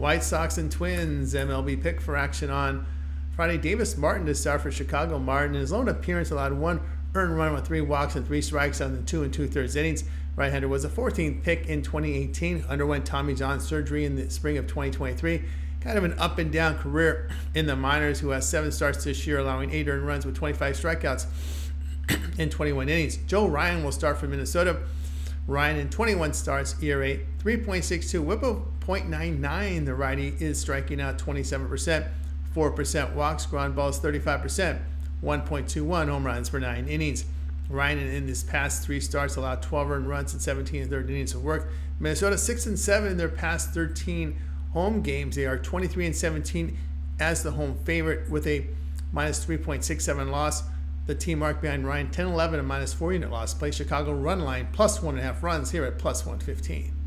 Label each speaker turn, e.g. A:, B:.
A: White Sox and Twins MLB pick for action on Friday. Davis Martin to start for Chicago. Martin in his lone appearance allowed one earned run with three walks and three strikes on the two and two thirds innings. Right-hander was a 14th pick in 2018. Underwent Tommy John surgery in the spring of 2023. Kind of an up and down career in the minors. Who has seven starts this year, allowing eight earned runs with 25 strikeouts in 21 innings. Joe Ryan will start for Minnesota. Ryan in 21 starts, ERA 3.62, whip 0.99. The righty is striking out 27%, 4% walks, ground balls 35%, 1.21 home runs for nine innings. Ryan in his past three starts allowed 12 earned runs in 17 and third innings of work. Minnesota 6 and 7 in their past 13 home games. They are 23 and 17 as the home favorite with a minus 3.67 loss. The team marked behind Ryan 10 11 and minus 4 unit loss. Play Chicago run line plus one and a half runs here at plus 115.